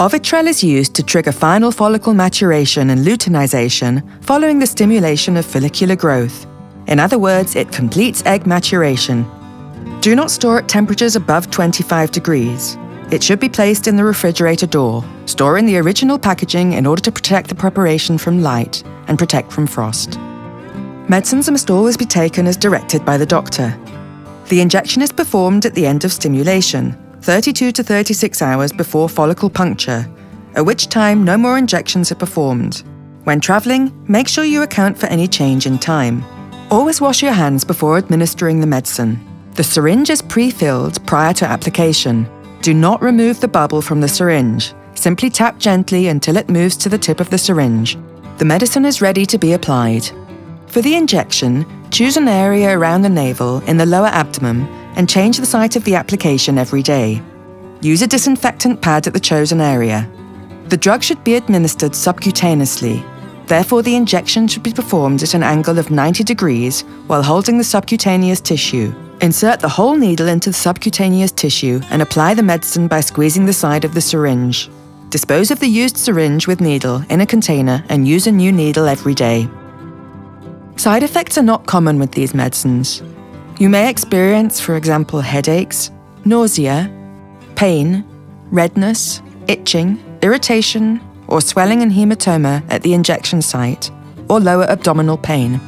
Ovitrelle is used to trigger final follicle maturation and luteinization following the stimulation of follicular growth. In other words, it completes egg maturation. Do not store at temperatures above 25 degrees. It should be placed in the refrigerator door. Store in the original packaging in order to protect the preparation from light and protect from frost. Medicines must always be taken as directed by the doctor. The injection is performed at the end of stimulation, 32 to 36 hours before follicle puncture, at which time no more injections are performed. When travelling, make sure you account for any change in time. Always wash your hands before administering the medicine. The syringe is pre-filled prior to application. Do not remove the bubble from the syringe. Simply tap gently until it moves to the tip of the syringe. The medicine is ready to be applied. For the injection, choose an area around the navel in the lower abdomen and change the site of the application every day. Use a disinfectant pad at the chosen area. The drug should be administered subcutaneously. Therefore, the injection should be performed at an angle of 90 degrees while holding the subcutaneous tissue. Insert the whole needle into the subcutaneous tissue and apply the medicine by squeezing the side of the syringe. Dispose of the used syringe with needle in a container and use a new needle every day. Side effects are not common with these medicines. You may experience, for example, headaches, nausea, pain, redness, itching, irritation, or swelling and hematoma at the injection site, or lower abdominal pain.